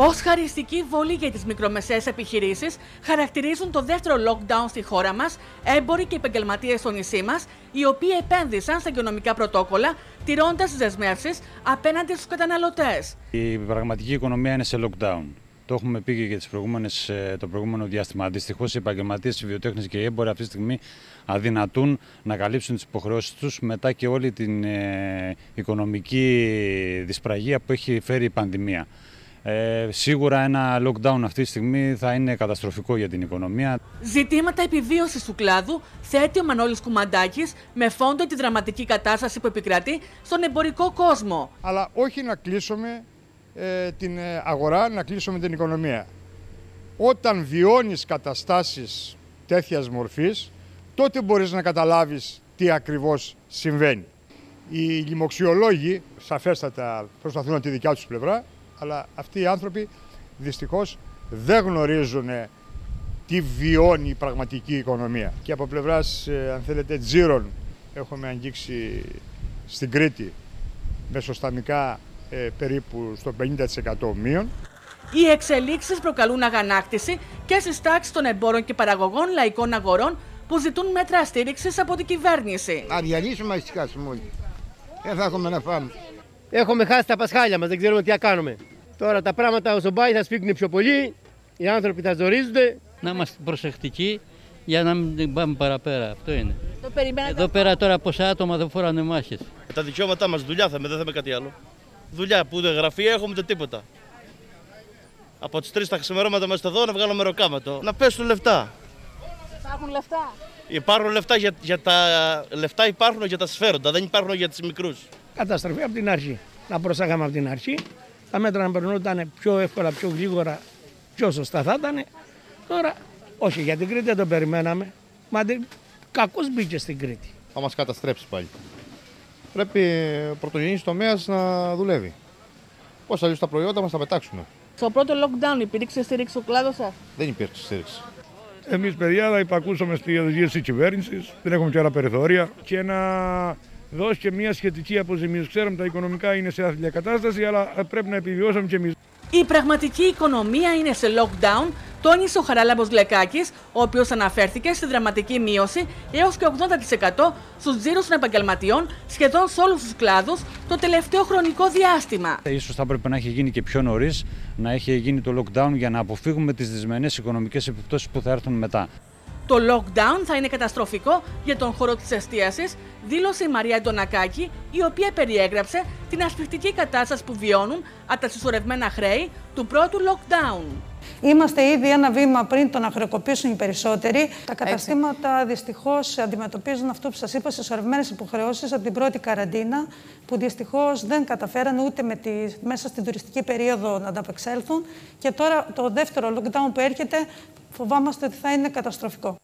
Ω χαριστική βολή για τις μικρομεσαίες επιχειρήσεις, χαρακτηρίζουν το δεύτερο lockdown στη χώρα μας έμποροι και επαγγελματίες στο νησί μας, οι οποίοι επένδυσαν στα υγειονομικά πρωτόκολλα, τηρώντας τι δεσμεύσεις απέναντι στους καταναλωτές. Η πραγματική οικονομία είναι σε lockdown. Το έχουμε πει και για τις προηγούμενες, ε, το προηγούμενο διάστημα. Δυστυχώ οι επαγγελματίες, η βιοτέχνη και οι έμποροι αυτή τη στιγμή αδυνατούν να καλύψουν τις υποχρεώσεις τους μετά και όλη την ε, οικονομική δυσπραγία που έχει φέρει η πανδημία. Ε, σίγουρα ένα lockdown αυτή τη στιγμή θα είναι καταστροφικό για την οικονομία. Ζητήματα επιβίωσης του κλάδου θέτει ο Μανώλης Κουμαντάκης με φόντο τη δραματική κατάσταση που επικρατεί στον εμπορικό κόσμο. Αλλά όχι να κλείσουμε ε, την ε, αγορά, να κλείσουμε την οικονομία. Όταν βιώνεις καταστάσεις τέτοιας μορφής, τότε μπορείς να καταλάβεις τι ακριβώς συμβαίνει. Οι λοιμοξιολόγοι σαφέστατα προσπαθούν από τη δικιά τους πλευρά, αλλά αυτοί οι άνθρωποι δυστυχώς δεν γνωρίζουν τι βιώνει η πραγματική οικονομία. Και από πλευράς, ε, αν θέλετε, τζίρων έχουμε αγγίξει στην Κρήτη μεσοσταμικά ε, περίπου στο 50% μείον. Οι εξελίξεις προκαλούν αγανάκτηση και στι τάξει των εμπόρων και παραγωγών λαϊκών αγορών που ζητούν μέτρα στήριξης από την κυβέρνηση. Να διαλύσουμε, να ησυχάσουμε όλοι. Δεν θα έχουμε να φάμε. Έχουμε χάσει τα πασχάλια μας, δεν ξέρουμε τι θα κάνουμε. Τώρα τα πράγματα όσο πάει θα σπίχνει πιο πολύ, οι άνθρωποι θα ζορίζονται. Να είμαστε προσεκτικοί για να μην πάμε παραπέρα. Αυτό είναι. Το Εδώ πέρα τώρα πόσα άτομα δεν φοράνε μάχες. Τα δικαιώματά μας δουλειά θα με, δεν θα με κάτι άλλο. Δουλειά που δεν γραφεία έχουμε το τίποτα. Από τις τρεις τα ξημερώματα είμαστε εδώ να βγάλουμε ροκάματο. Να πέσουν λεφτά. Υπάρχουν λεφτά; Υπάρχουν λεφτά για, για τα λεφτά υπάρχουν για τα σφαίροντα, δεν υπάρχουν για του μικρούς. Καταστροφή από την αρχή. Να προσάγαμε από την αρχή. Τα μέτρα να περνούνταν πιο εύκολα, πιο γρήγορα, πιο σωστά θα ήταν. Τώρα, όχι για την Κρήτη δεν το περιμέναμε. Μα κακώς μπήκε στην Κρήτη. Θα μας καταστρέψει πάλι. Πρέπει ο πρωτογενής τομέας να δουλεύει. Πώς αλλιώς τα προϊόντα μας θα πετάξουμε. Στο πρώτο lockdown υπήρξε στήριξη στο κλάδο σας; Δεν υπήρξε στήριξη. Εμείς, παιδιά, θα υπακούσαμε στη οδηγία της κυβέρνησης, δεν έχουμε και άλλα περιθώρια και να δώσει και μια σχετική αποζημίωση. Ξέρουμε τα οικονομικά είναι σε άθλια κατάσταση, αλλά πρέπει να επιβιώσουμε και εμείς. Η πραγματική οικονομία είναι σε lockdown, τόνισε ο Χαράλαμπος Γλεκάκη, ο οποίος αναφέρθηκε στη δραματική μείωση έως και 80% στους τζίρους των επαγγελματιών σχεδόν σε όλους τους κλάδους το τελευταίο χρονικό διάστημα. Ίσως θα έπρεπε να έχει γίνει και πιο νωρίς, να έχει γίνει το lockdown για να αποφύγουμε τις δυσμενεί οικονομικές επιπτώσεις που θα έρθουν μετά. Το lockdown θα είναι καταστροφικό για τον χώρο της εστίασης, δήλωσε η Μαρία Ντονακάκη, η οποία περιέγραψε την ασφιχτική κατάσταση που βιώνουν από τα συσσωρευμένα χρέη του πρώτου lockdown. Είμαστε ήδη ένα βήμα πριν το να χρεοκοπήσουν οι περισσότεροι. Τα καταστήματα δυστυχώς αντιμετωπίζουν αυτό που σας είπα, συσσωρευμένε υποχρεώσεις από την πρώτη καραντίνα, που δυστυχώς δεν καταφέραν ούτε με τη, μέσα στην τουριστική περίοδο να ανταπεξέλθουν. Και τώρα το δεύτερο lockdown που έρχεται, φοβάμαστε ότι θα είναι καταστροφικό.